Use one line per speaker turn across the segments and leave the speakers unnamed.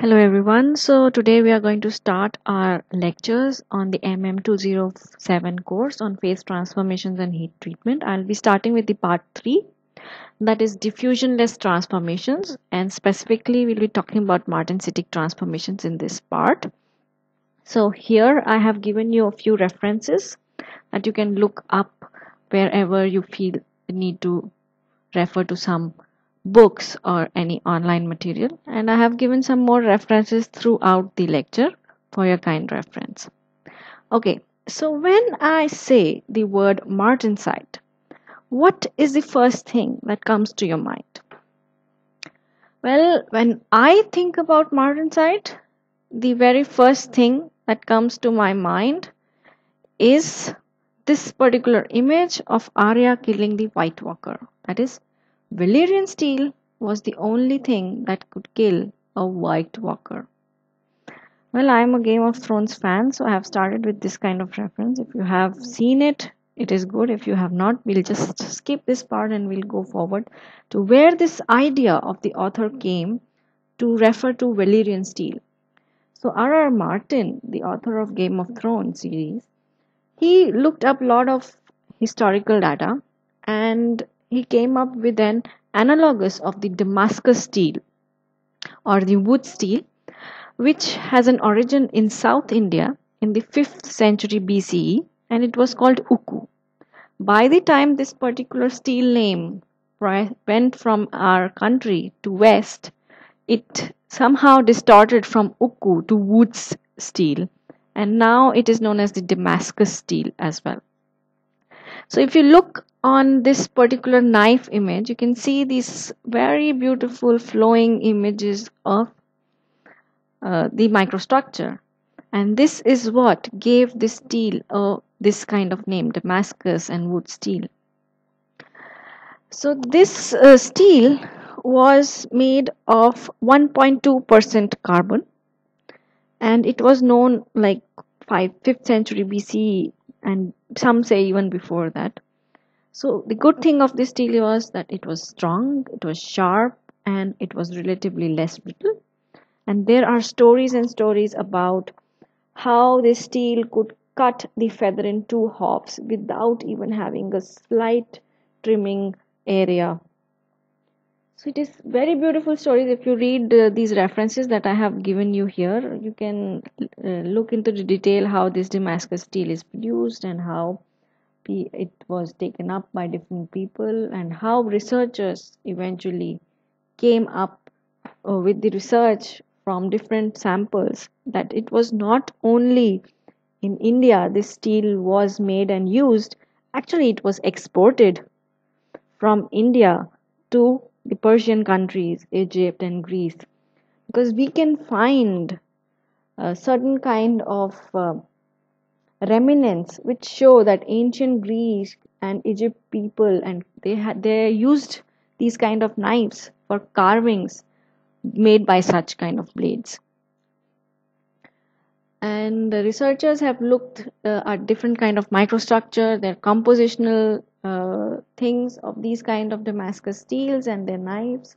Hello everyone. So today we are going to start our lectures on the MM207 course on phase transformations and heat treatment. I'll be starting with the part 3 that is diffusionless transformations and specifically we'll be talking about martensitic transformations in this part. So here I have given you a few references that you can look up wherever you feel the need to refer to some books or any online material and I have given some more references throughout the lecture for your kind reference. Okay, so when I say the word martensite, what is the first thing that comes to your mind? Well, when I think about martensite, the very first thing that comes to my mind is this particular image of Arya killing the White Walker. That is Valyrian steel was the only thing that could kill a White Walker. Well, I'm a Game of Thrones fan, so I have started with this kind of reference. If you have seen it, it is good. If you have not, we'll just skip this part and we'll go forward to where this idea of the author came to refer to Valyrian steel. So, R.R. Martin, the author of Game of Thrones series, he looked up a lot of historical data and he came up with an analogous of the Damascus steel or the wootz steel, which has an origin in South India in the 5th century BCE and it was called ukku. By the time this particular steel name went from our country to west, it somehow distorted from ukku to wootz steel and now it is known as the Damascus steel as well. So if you look on this particular knife image, you can see these very beautiful flowing images of uh, the microstructure. And this is what gave this steel uh, this kind of name, Damascus and wootz steel. So this uh, steel was made of 1.2% carbon and it was known like 5, 5th century BCE and some say even before that. So the good thing of this steel was that it was strong, it was sharp, and it was relatively less brittle. And there are stories and stories about how this steel could cut the feather in two halves without even having a slight trimming area. So it is very beautiful stories. If you read uh, these references that I have given you here, you can uh, look into the detail how this Damascus steel is produced and how it was taken up by different people and how researchers eventually came up uh, with the research from different samples that it was not only in India this steel was made and used actually it was exported from India to the Persian countries Egypt and Greece because we can find a certain kind of uh, remnants which show that ancient Greece and Egypt people and they had they used these kind of knives for carvings made by such kind of blades. And the researchers have looked uh, at different kind of microstructure their compositional uh, things of these kind of damascus steels and their knives.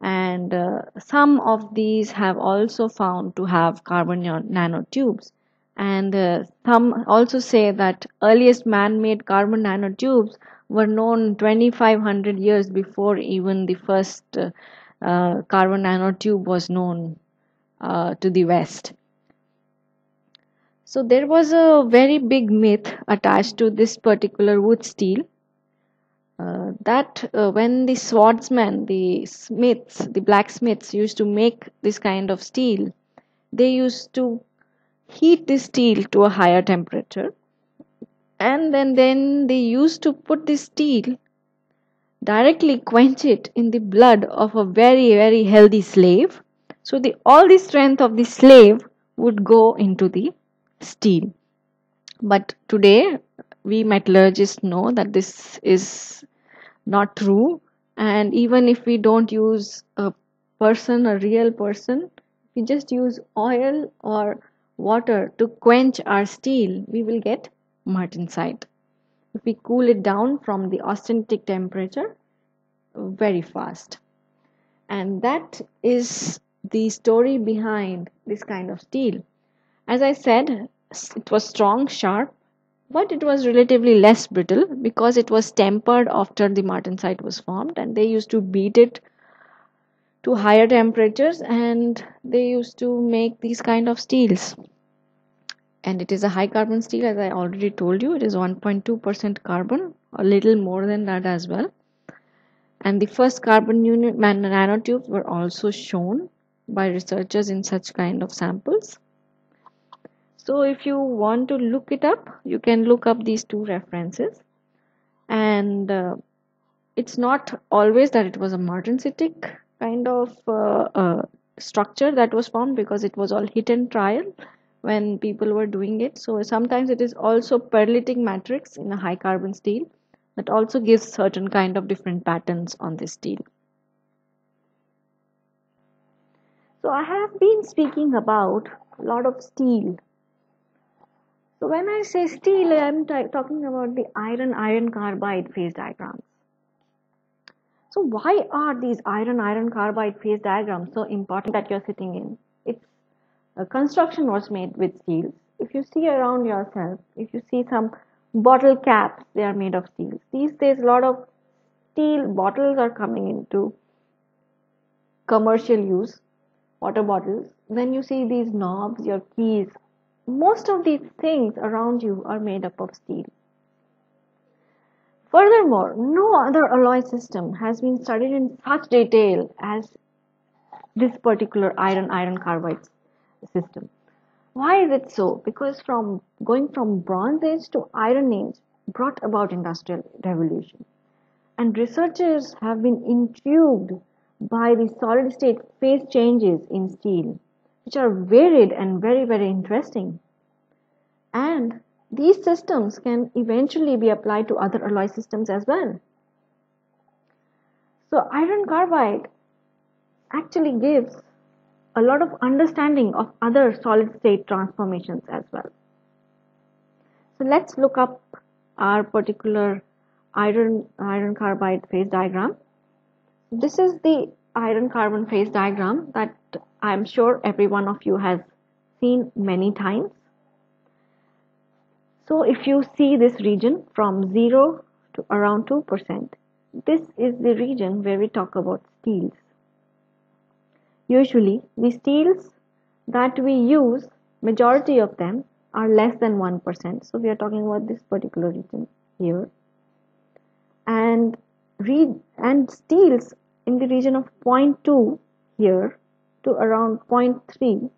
And uh, some of these have also found to have carbon nanotubes. And uh, some also say that earliest man-made carbon nanotubes were known 2500 years before even the first uh, uh, carbon nanotube was known uh, to the west so there was a very big myth attached to this particular wootz steel uh, that uh, when the swordsmen the smiths the blacksmiths used to make this kind of steel they used to heat the steel to a higher temperature and then then they used to put the steel directly quench it in the blood of a very very healthy slave. So the all the strength of the slave would go into the steel but today we metallurgists know that this is not true and even if we don't use a person a real person we just use oil or water to quench our steel, we will get martensite. If we cool it down from the austenitic temperature very fast. And that is the story behind this kind of steel. As I said, it was strong, sharp, but it was relatively less brittle because it was tempered after the martensite was formed and they used to beat it to higher temperatures and they used to make these kind of steels. And it is a high carbon steel as I already told you. It is 1.2% carbon a little more than that as well. And the first carbon unit nanotubes were also shown by researchers in such kind of samples so if you want to look it up you can look up these two references and uh, it's not always that it was a martensitic kind of uh, uh, structure that was formed because it was all hit and trial when people were doing it. So sometimes it is also pearlitic matrix in a high carbon steel that also gives certain kind of different patterns on this steel. So I have been speaking about a lot of steel. So when I say steel, I am talking about the iron-iron carbide phase diagrams. So why are these iron-iron carbide phase diagrams so important that you're sitting in? It's uh, construction was made with steel. If you see around yourself, if you see some bottle caps, they are made of steel. These days, a lot of steel bottles are coming into commercial use, water bottles. Then you see these knobs, your keys. Most of these things around you are made up of steel. Furthermore, no other alloy system has been studied in such detail as this particular iron iron carbide system. Why is it so? Because from going from Bronze Age to Iron Age brought about industrial revolution. And researchers have been intrigued by the solid state phase changes in steel, which are varied and very, very interesting. And these systems can eventually be applied to other alloy systems as well. So iron carbide actually gives a lot of understanding of other solid state transformations as well. So let's look up our particular iron, iron carbide phase diagram. This is the iron carbon phase diagram that I'm sure every one of you has seen many times. So if you see this region from 0 to around 2%, this is the region where we talk about steels. Usually, the steels that we use, majority of them are less than 1%. So we are talking about this particular region here. And and steels in the region of 0.2 here to around 0.3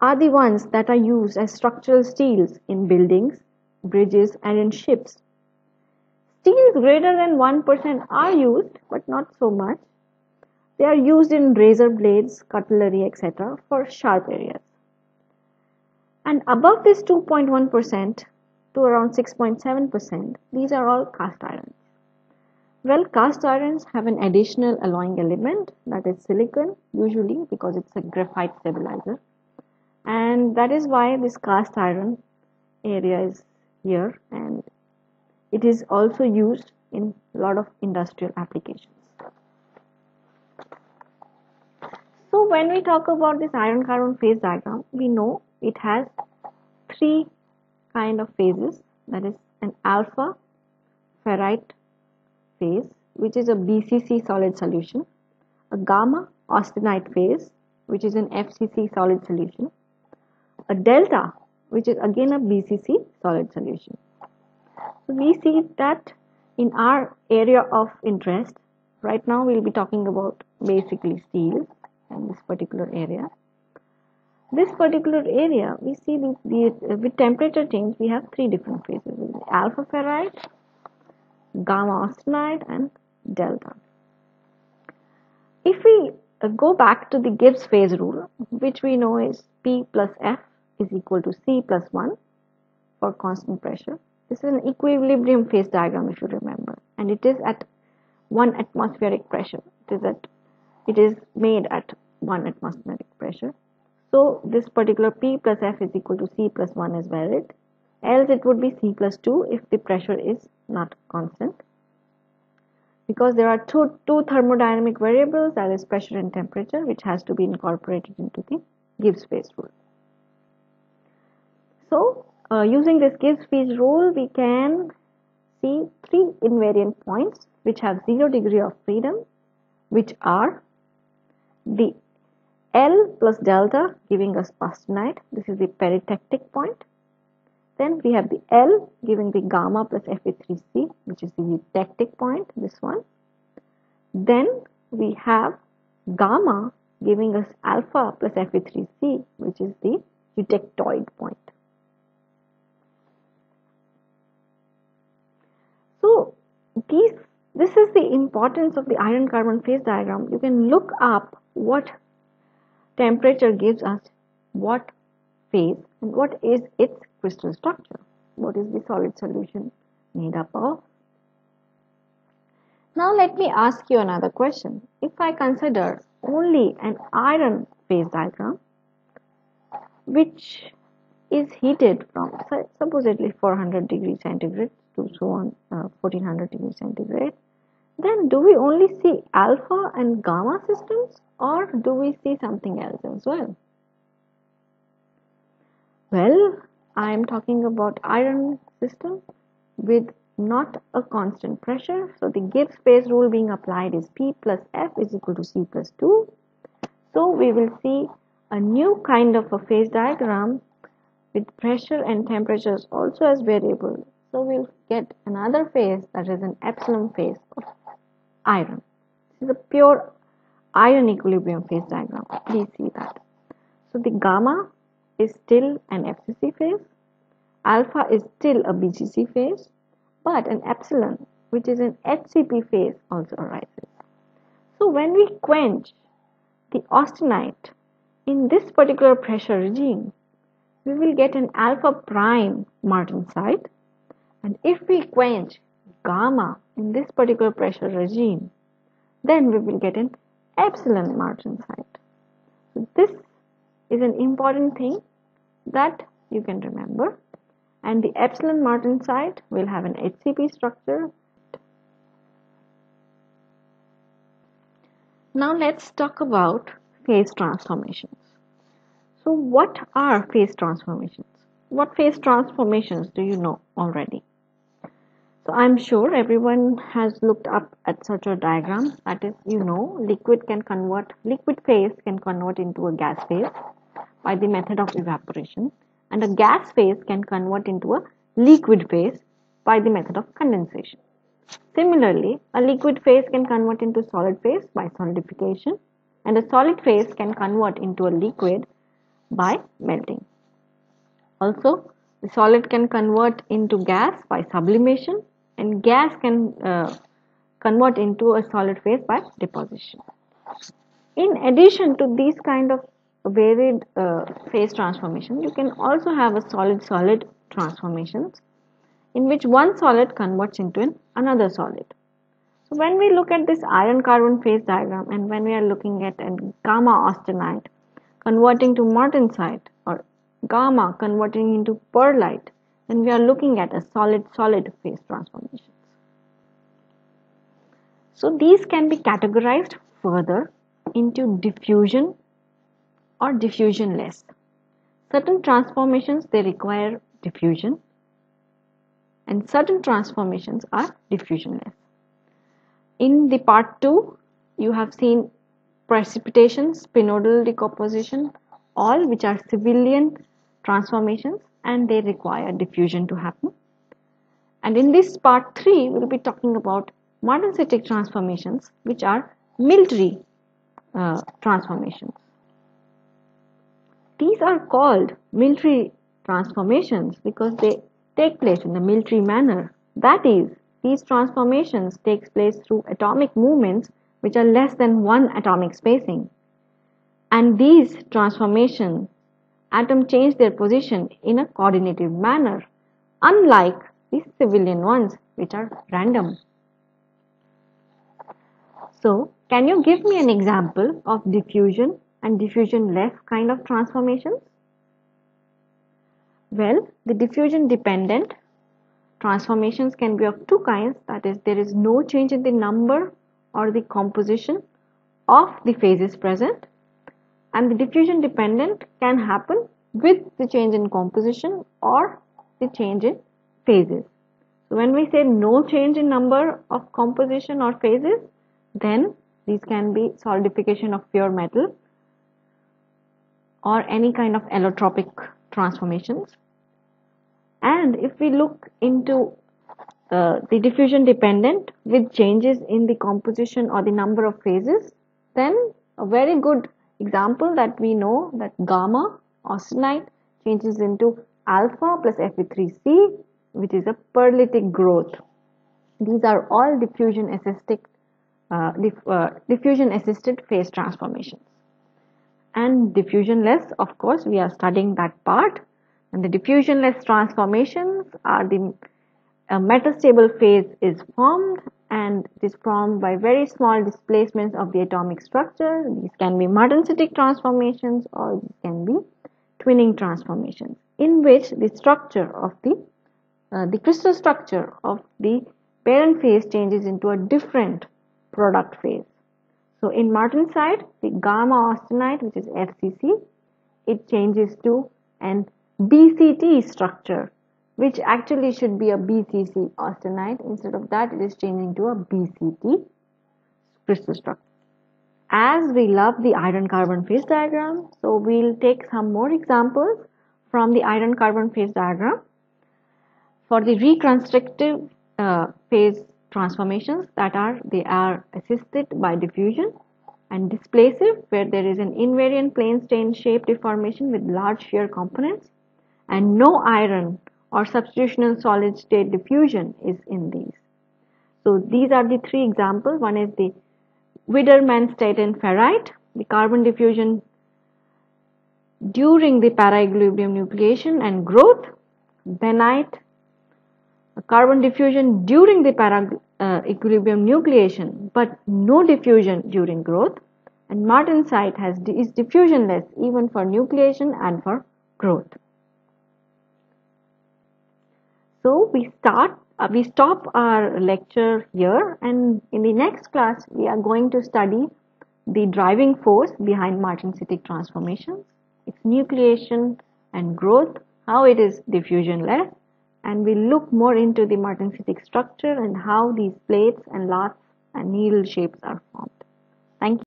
are the ones that are used as structural steels in buildings, bridges and in ships. Steels greater than 1% are used but not so much they are used in razor blades, cutlery, etc. for sharp areas. And above this 2.1% to around 6.7%, these are all cast irons. Well, cast irons have an additional alloying element that is silicon, usually because it's a graphite stabilizer. And that is why this cast iron area is here and it is also used in a lot of industrial applications. So when we talk about this iron carbon phase diagram, we know it has three kind of phases that is an alpha ferrite phase which is a BCC solid solution, a gamma austenite phase which is an FCC solid solution, a delta which is again a BCC solid solution. So we see that in our area of interest, right now we'll be talking about basically steel and this particular area. This particular area, we see the, the, with temperature change, we have three different phases: alpha ferrite, gamma austenite, and delta. If we uh, go back to the Gibbs phase rule, which we know is P plus F is equal to C plus 1 for constant pressure. This is an equilibrium phase diagram if you remember and it is at 1 atmospheric pressure. It is at it is made at 1 atmospheric pressure. So this particular P plus F is equal to C plus 1 is valid. Else it would be C plus 2 if the pressure is not constant. because there are two, two thermodynamic variables that is pressure and temperature which has to be incorporated into the Gibbs phase rule. So uh, using this Gibbs phase rule we can see three invariant points which have zero degree of freedom which are the L plus delta giving us austenite this is the peritectic point then we have the L giving the gamma plus Fe3C which is the eutectic point this one then we have gamma giving us alpha plus Fe3C which is the eutectoid point so these this is the importance of the iron carbon phase diagram. You can look up what temperature gives us what phase and what is its crystal structure. What is the solid solution made up of? Now let me ask you another question. If I consider only an iron phase diagram which is heated from supposedly 400 degrees centigrade to so on uh, 1400 degrees centigrade then do we only see alpha and gamma systems or do we see something else as well? Well, I am talking about iron system with not a constant pressure. So the Gibbs phase rule being applied is P plus F is equal to C plus 2. So we will see a new kind of a phase diagram with pressure and temperatures also as variable. So we'll get another phase that is an epsilon phase of iron. This is a pure iron equilibrium phase diagram. Please see that. So the gamma is still an FCC phase, alpha is still a BCC phase, but an epsilon, which is an HCP phase, also arises. So when we quench the austenite in this particular pressure regime, we will get an alpha prime Martensite. And if we quench gamma in this particular pressure regime, then we will get an epsilon Martensite. So this is an important thing that you can remember and the epsilon Martensite will have an HCP structure. Now let's talk about phase transformations. So what are phase transformations? What phase transformations do you know already? So I'm sure everyone has looked up at such a diagram. That is, you know, liquid can convert, liquid phase can convert into a gas phase by the method of evaporation and a gas phase can convert into a liquid phase by the method of condensation. Similarly, a liquid phase can convert into solid phase by solidification and a solid phase can convert into a liquid by melting. Also, the solid can convert into gas by sublimation and gas can uh, convert into a solid phase by deposition. In addition to these kind of varied uh, phase transformation, you can also have a solid-solid transformations in which one solid converts into an another solid. So when we look at this iron carbon phase diagram and when we are looking at a gamma austenite converting to martensite or gamma converting into pearlite, then we are looking at a solid-solid phase transformations. So these can be categorized further into diffusion or diffusionless. Certain transformations they require diffusion and certain transformations are diffusionless. In the part 2 you have seen precipitation, spinodal decomposition all which are civilian transformations and they require diffusion to happen. And in this part 3, we'll be talking about modern martensitic transformations, which are military uh, transformations. These are called military transformations because they take place in the military manner. That is, these transformations take place through atomic movements which are less than one atomic spacing. And these transformations atoms change their position in a coordinated manner, unlike the civilian ones, which are random. So, can you give me an example of diffusion and diffusion left kind of transformations? Well, the diffusion-dependent transformations can be of two kinds that is there is no change in the number or the composition of the phases present and the diffusion dependent can happen with the change in composition or the change in phases. So when we say no change in number of composition or phases then these can be solidification of pure metal or any kind of allotropic transformations. And if we look into uh, the diffusion dependent with changes in the composition or the number of phases, then a very good example that we know that gamma austenite changes into alpha plus Fe3C which is a pearlitic growth. These are all diffusion assisted, uh, diff, uh, diffusion assisted phase transformations and diffusionless of course we are studying that part and the diffusionless transformations are the a metastable phase is formed and it is formed by very small displacements of the atomic structure. These can be martensitic transformations or can be twinning transformations in which the structure of the uh, the crystal structure of the parent phase changes into a different product phase. So in martensite, the gamma austenite, which is FCC, it changes to an BCT structure, which actually should be a BCC austenite. Instead of that, it is changing to a BCT crystal structure. As we love the iron carbon phase diagram, so we'll take some more examples from the iron carbon phase diagram. For the reconstructive uh, phase transformations that are they are assisted by diffusion and displacive where there is an invariant plane strain shape deformation with large shear components and no iron or substitutional solid state diffusion is in these. So these are the three examples. One is the Widmanstätten ferrite, the carbon diffusion during the para-equilibrium nucleation and growth, bainite carbon diffusion during the para uh, equilibrium nucleation but no diffusion during growth and martensite has is diffusionless even for nucleation and for growth. So we start uh, we stop our lecture here and in the next class we are going to study the driving force behind martensitic transformations, its nucleation and growth, how it is diffusionless and we'll look more into the martensitic structure and how these plates and laths and needle shapes are formed.